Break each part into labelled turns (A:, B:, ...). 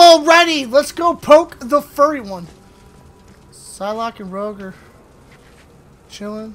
A: already! Let's go poke the furry one. Psylocke and Rogue are chilling.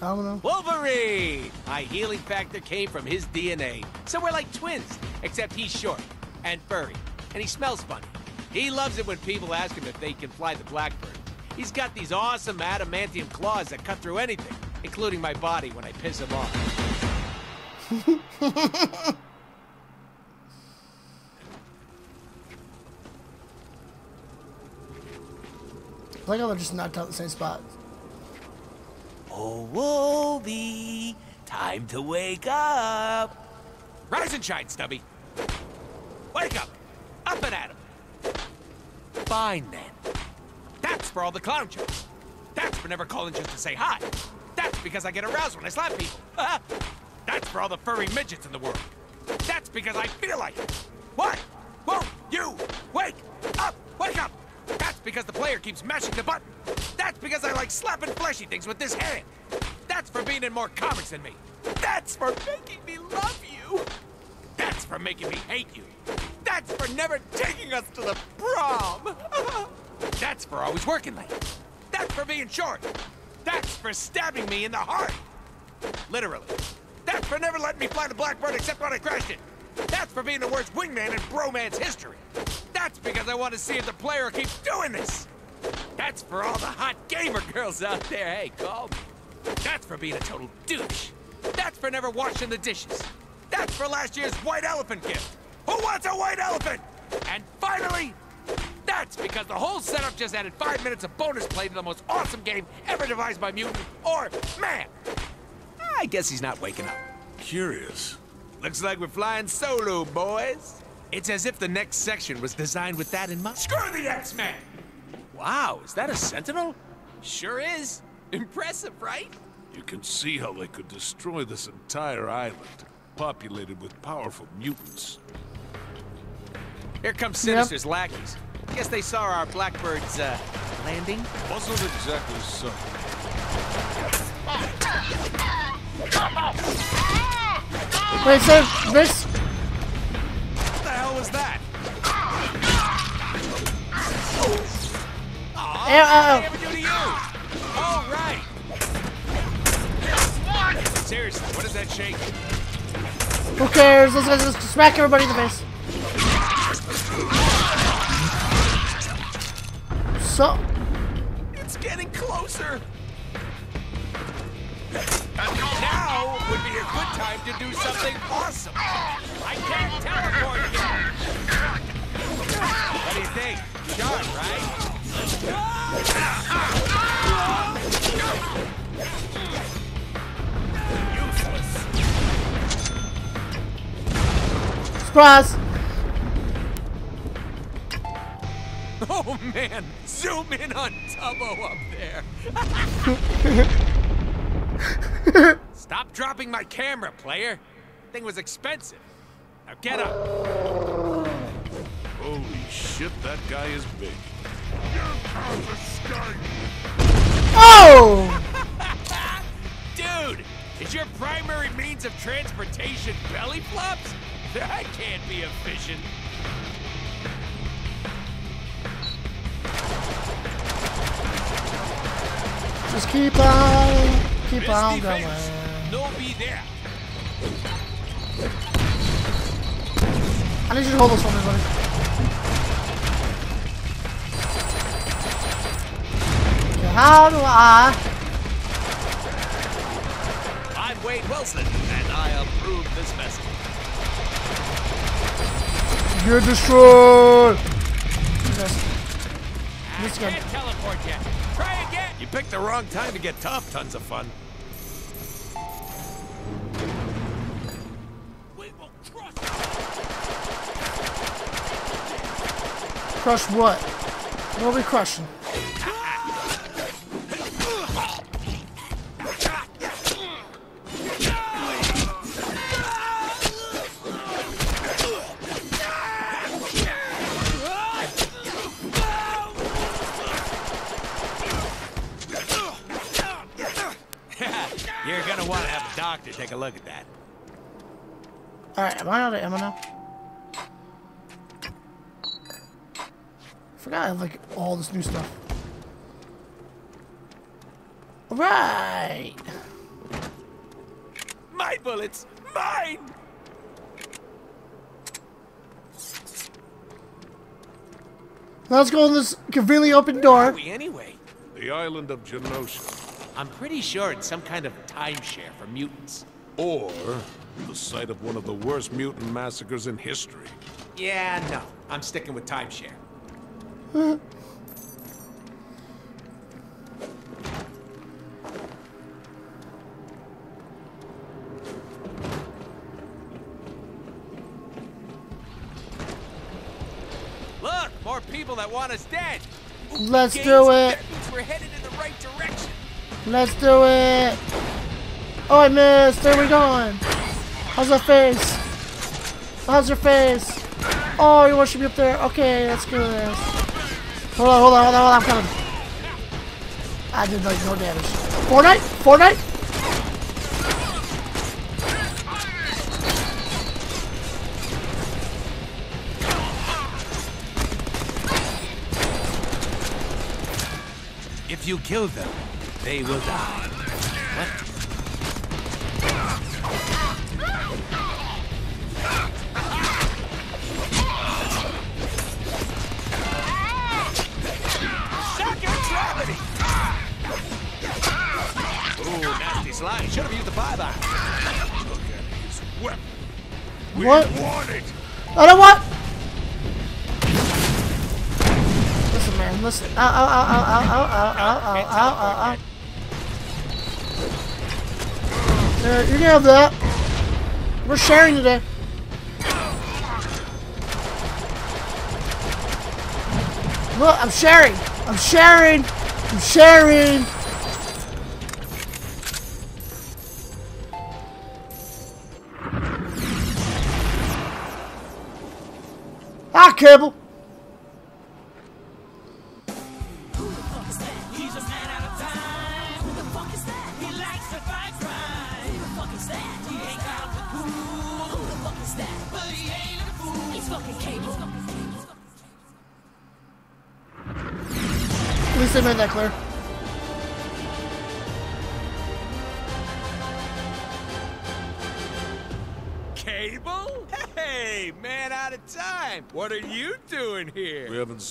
A: Domino.
B: Wolverine! My healing factor came from his DNA. So we're like twins, except he's short and furry, and he smells funny. He loves it when people ask him if they can fly the Blackbird. He's got these awesome adamantium claws that cut through anything, including my body when I piss him off.
A: I like how they're just knocked out the same spot.
B: Oh, Wolvie, time to wake up. Rise and shine, Stubby. Wake up. Up and at 'em. Fine, then. That's for all the clown jokes. That's for never calling just to say hi. That's because I get aroused when I slap people. That's for all the furry midgets in the world. That's because I feel like it. What? Won't you wake up? Wake up! Because the player keeps mashing the button. That's because I like slapping fleshy things with this hand. That's for being in more comics than me. That's for making me love you. That's for making me hate you. That's for never taking us to the prom. That's for always working late. That's for being short. That's for stabbing me in the heart. Literally. That's for never letting me fly the Blackbird except when I crashed it. That's for being the worst wingman in bromance history. That's because I want to see if the player keeps doing this. That's for all the hot gamer girls out there. Hey, call me. That's for being a total douche. That's for never washing the dishes. That's for last year's white elephant gift. Who wants a white elephant? And finally, that's because the whole setup just added five minutes of bonus play to the most awesome game ever devised by mutant or man. I guess he's not waking up.
C: Curious.
B: Looks like we're flying solo, boys. It's as if the next section was designed with that in mind. Screw the X-Men! Wow, is that a Sentinel? Sure is. Impressive, right?
C: You can see how they could destroy this entire island, populated with powerful mutants.
B: Here comes Sinister's lackeys. Guess they saw our Blackbird's, uh, landing?
C: Wasn't exactly so.
A: Wait, so this. Ew,
B: what
A: uh,
B: did I ever do to you? Oh, right. Seriously, what is that shake?
A: Who cares? Let's, let's, let's smack everybody in the face. So.
B: It's getting closer. Now would be a good time to do something awesome. I can't teleport yet. What do you think? Sharp, right?
A: Surprise!
B: Oh man, zoom in on Tubbo up there. Stop dropping my camera, player. Thing was expensive. Now get up.
C: Holy shit, that guy is big.
A: Oh!
B: Dude, is your primary means of transportation belly flops? That can't be efficient.
A: Just keep on, keep on going.
B: No be there.
A: I need you to hold this for me, how do I?
B: I'm Wade Wilson, and I approve this message.
A: You're destroyed. Yes.
B: I
A: This guy-
B: can't teleport yet. Try again. You picked the wrong time to get tough. Tons of fun. We will crush
A: Crush what? What are we crushing?
B: Take a look at that.
A: Alright, am I out of ammo now? forgot I have like all this new stuff. Right.
B: My bullets! Mine!
A: Now let's go in this conveniently open
B: Where
A: door.
B: are we anyway?
C: The island of Genosha.
B: I'm pretty sure it's some kind of timeshare for mutants.
C: Or the site of one of the worst mutant massacres in history.
B: Yeah, no. I'm sticking with timeshare. Look, more people that want us dead.
A: Let's do it.
B: We're headed in the right direction.
A: Let's do it. Oh, I missed. There we going. How's that face? How's your face? Oh, you want to be up there? Okay, let's do this. Hold on, hold on, hold on, hold on. I'm coming. I did like no damage. Fortnite? Fortnite?
B: If you kill them, they will die. Slime. Should have used the five eye.
C: Look at his weapon. We
A: What?
C: want it.
A: I don't want. Listen, man, listen. Ow, ow, ow, ow, ow, ow, ow, ow, ow, ow, ow. There, you can have that. We're sharing today. Look, I'm sharing. I'm sharing. I'm sharing.
C: caakeebo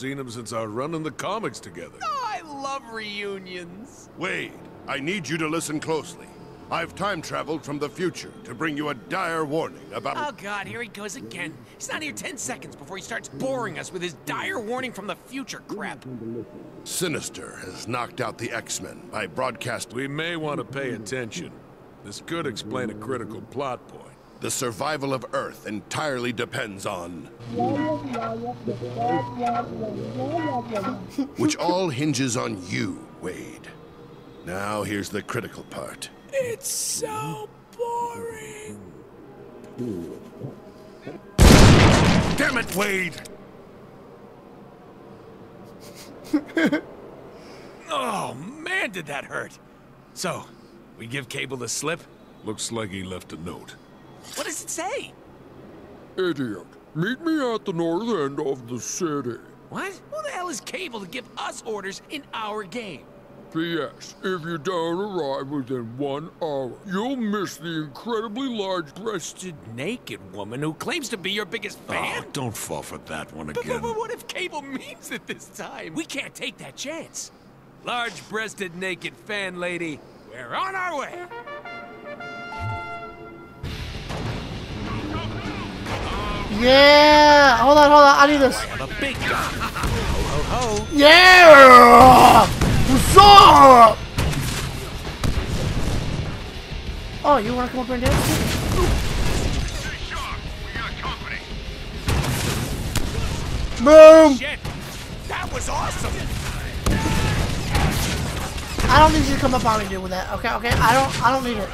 C: seen him since our run in the comics together.
B: Oh, I love reunions.
D: Wade, I need you to listen closely. I've time traveled from the future to bring you a dire warning about.
B: Oh god, here he goes again. He's not here 10 seconds before he starts boring us with his dire warning from the future crap.
D: Sinister has knocked out the X-Men by broadcast.
C: We may want to pay attention. This could explain a critical plot point.
D: The survival of Earth entirely depends on. Which all hinges on you, Wade. Now here's the critical part.
B: It's so boring.
D: Damn it, Wade!
B: Oh man, did that hurt. So, we give Cable the slip?
C: Looks like he left a note.
B: What does it say?
E: Idiot. Meet me at the north end of the city.
B: What? Who the hell is Cable to give us orders in our game?
E: P.S. If you don't arrive within one hour, you'll miss the incredibly large breasted.
B: Breasted naked woman who claims to be your biggest oh, fan?
C: Oh, don't fall for that one
B: But, but,
C: again.
B: but what if Cable means it this time? We can't take that chance. Large breasted naked fan lady, we're on our way.
A: Yeah. Hold on, hold on. I need this. Yeah. What's up? Oh, you want to come up here and dance? Boom.
B: That was awesome.
A: I don't need you to come up on me, dude, with that. Okay, okay. I don't. I don't need it.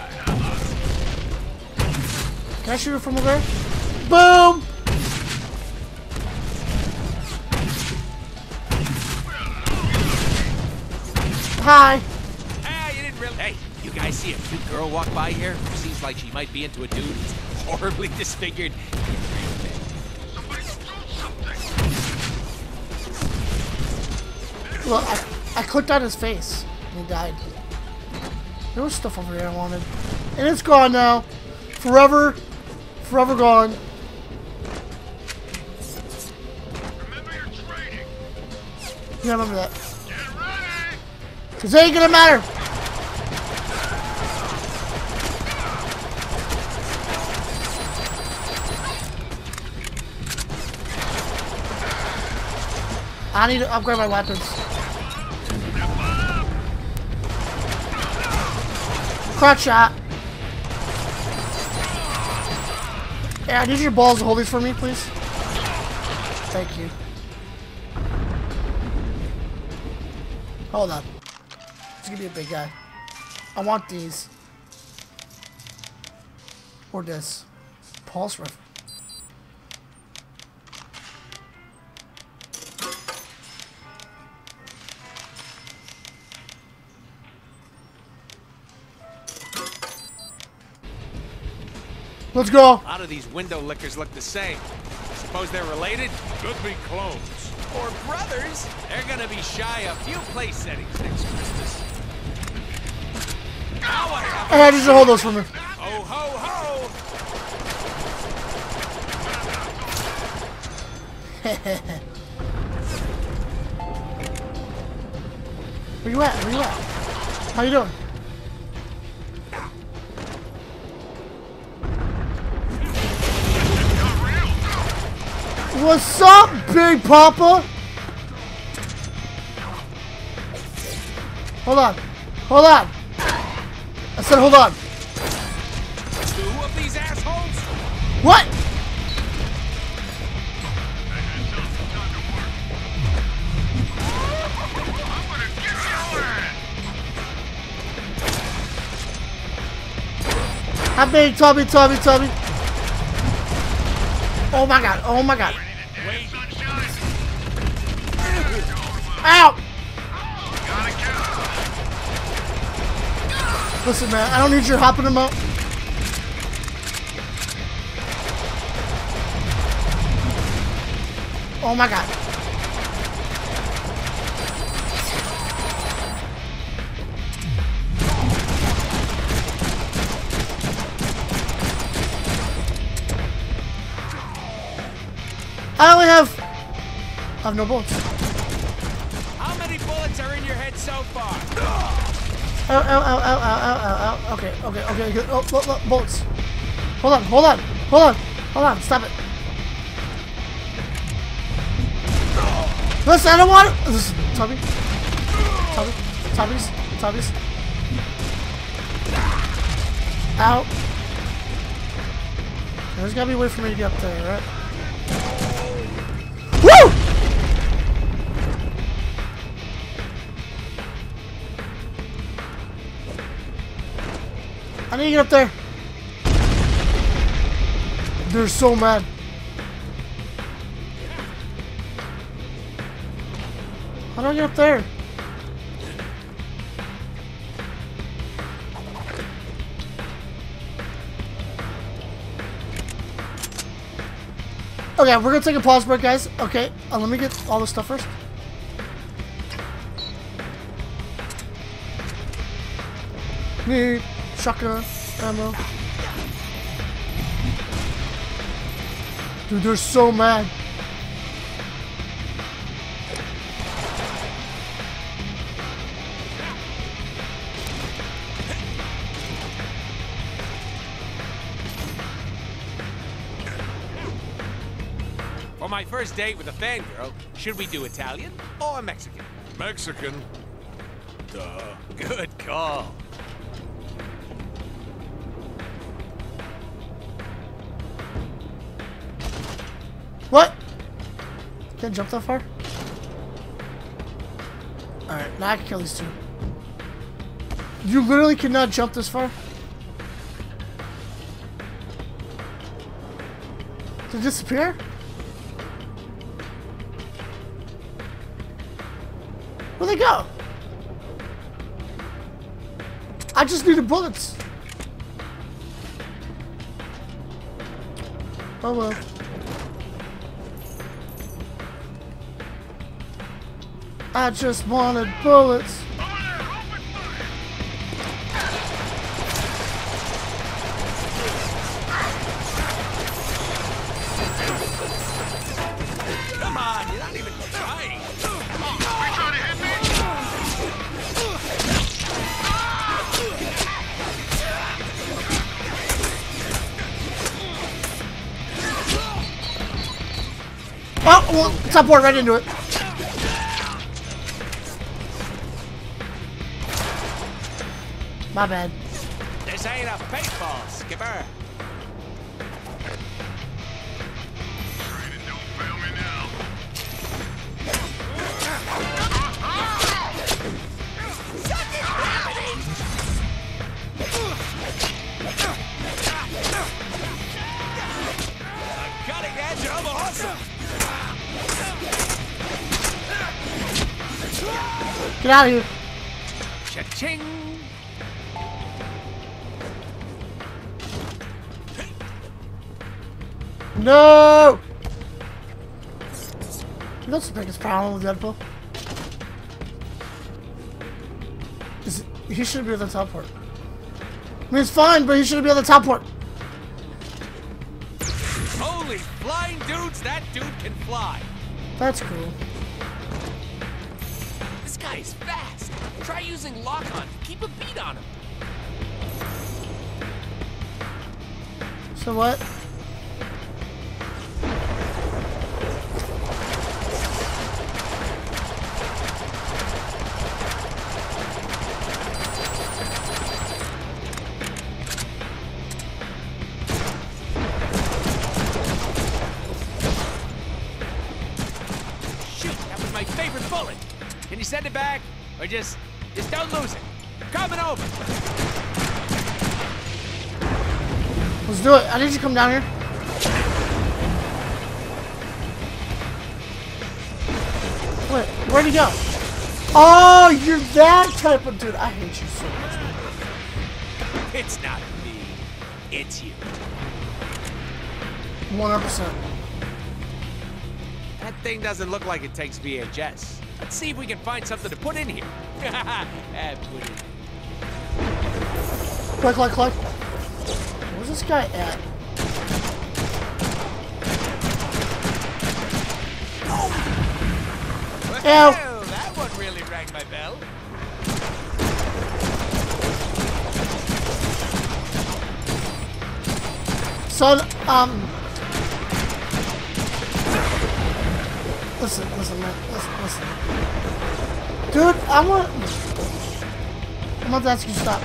A: Can I shoot it from over there? Boom. Hi.
B: Hey, you didn't really. Hey, you guys see a cute girl walk by here? who Seems like she might be into a dude who's horribly disfigured.
A: Look, I, I clicked on his face and he died. There was stuff over here I wanted. And it's gone now. Forever. Forever gone.
D: Remember your training.
A: Yeah, I remember that. Cause it ain't gonna matter. I need to upgrade my weapons. Crotch shot. Yeah, I need your balls to hold these for me, please. Thank you. Hold on. It's gonna be a big guy. I want these. Or this. Pulse rifle. Let's go.
B: A lot of these window lickers look the same. Suppose they're related?
C: Could be clones.
B: Or brothers? They're gonna be shy a few place settings next Christmas. I
A: to hold those for me.
B: Ho ho ho!
A: Where you at? Where you at? How you doing? What's up, Big Papa? Hold on. Hold on. I said hold on.
B: Two of these assholes?
A: What? How big, Tubby, Tubby, Tubby? Oh my god, oh my god.
B: Wait,
A: Ow! Listen, man, I don't need your hopping them up. Oh my god. I only have. I have no bullets.
B: how many bullets are in your head so far?
A: Ow, ow, ow, ow, ow, ow, ow. Okay, okay, okay. okay. Oh, look, look, bullets. Hold on, hold on, hold on, hold on. Stop it. Listen, I don't want to. Listen, Tubby. Tubby. Tubby's. Tubby's. Ow. There's gotta be a way for me to get up there, right? I need to get up there. They're so mad. How do I get up there? Okay, we're gonna take a pause break, guys. Okay, uh, let me get all this stuff first. Need shotgun ammo. Dude, they're so mad.
B: For my first date with a fangirl, should we do Italian or Mexican?
C: Mexican. Duh.
B: Good call.
A: Can't jump that far? Alright, now I can kill these two. You literally cannot jump this far? To disappear? Where'd they go? I just needed bullets. Oh well. I just wanted bullets. Oh, well, teleport right into it. My bad.
B: This ain't a baseball, Skipper. Cutting edge of awesome.
A: Get out of here. No! That's the biggest problem with Deadpool. Is he should be on the teleport. I mean, it's fine, but he should be on the teleport.
B: Holy flying dudes, that dude can fly.
A: That's cool.
B: This guy is fast. Try using lock on. to Keep a beat on him.
A: So what?
B: Send it back? Or just, just don't lose it. Coming over.
A: Let's do it. I need you to come down here. Wait, where'd he go? Oh, you're that type of dude. I hate you so much.
B: It's not me. It's you.
A: 100%.
B: That thing doesn't look like it takes VHS. Let's see if we can find something to put in here. Put in.
A: Click, click, click. Where's this guy at?
B: Well, that one really rang my bell.
A: Son, um. Listen, listen, man. Listen, listen. Dude, I'm gonna. I'm about to ask you to stop.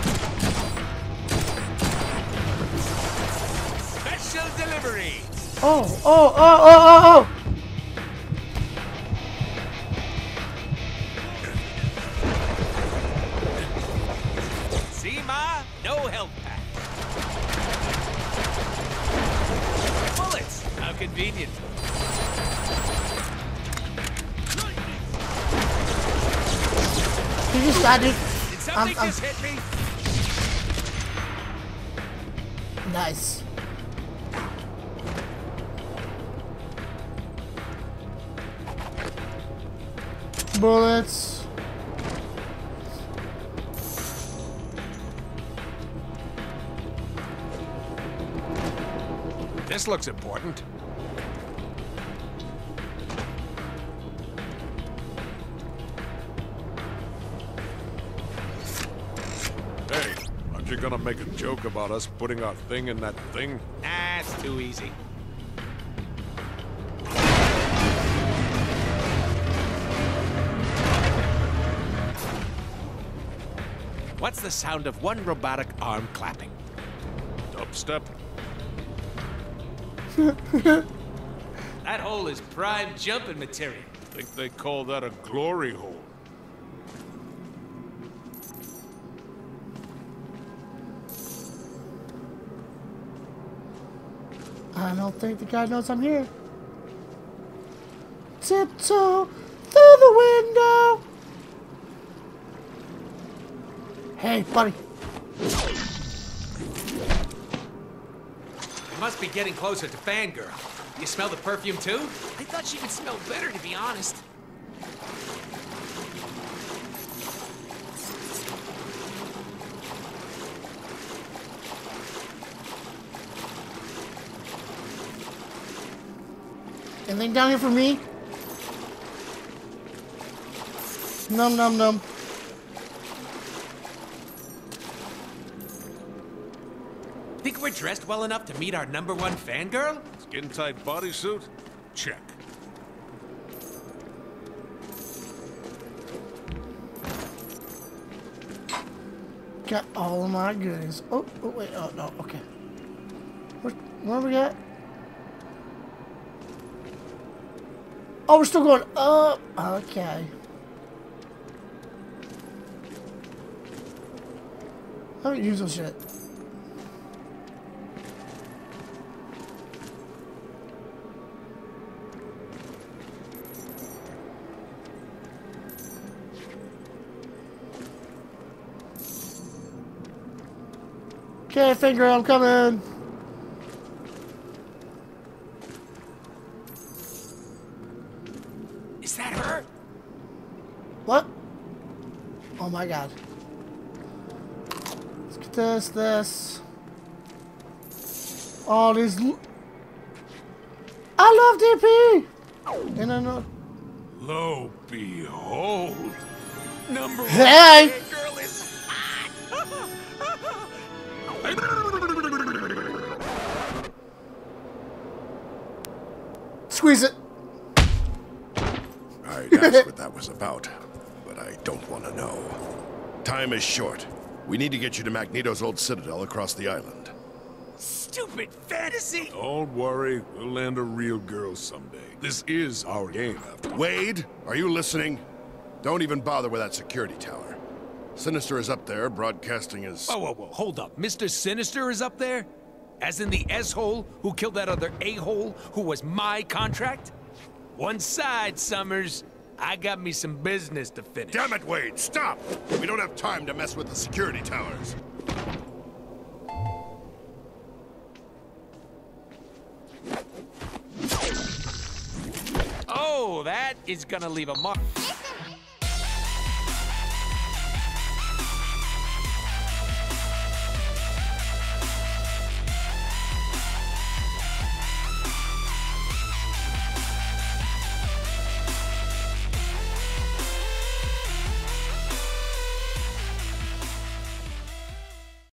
B: Special delivery.
A: Oh, oh, oh, oh, oh, oh! Just
B: hit me?
A: Nice. Bullets.
C: This looks important. Aren't gonna make a joke about us putting our thing in that thing?
B: Ah, it's too easy. What's the sound of one robotic arm clapping?
C: Dubstep?
B: That hole is prime jumping material.
C: Think they call that a glory hole.
A: I don't think the guy knows I'm here. Tiptoe through the window. Hey, buddy.
B: You must be getting closer to Fangirl. You smell the perfume too? I thought she could smell better, to be honest.
A: Anything down here for me? Num num num.
B: Think we're dressed well enough to meet our number one fangirl?
C: Skin tight bodysuit? Check.
A: Got all of my goodies. Oh, oh wait, oh no, okay. What, what do we got? Oh, we're still going up. Okay. I haven't used those yet. Okay, finger, I'm coming. My god. Let's get this, this. All these. l- I love DP! And I know.
C: Lo behold. Number one
A: Hey!
B: Girl is
A: Squeeze it!
D: I'd ask what that was about, but I don't want to know. Time is short. We need to get you to Magneto's old citadel across the island.
B: stupid fantasy.
C: Don't worry, we'll land a real girl someday. This is our game, after.
D: Wade, are you listening? Don't even bother with that security tower. Sinister is up there, broadcasting his...
B: Whoa, whoa, whoa, hold up. Mr. Sinister is up there? As in the S-hole who killed that other A-hole who was my contract? One side, Summers. I got me some business to finish.
D: Damn it, Wade, stop! We don't have time to mess with the security towers.
B: Oh, that is gonna leave a mark.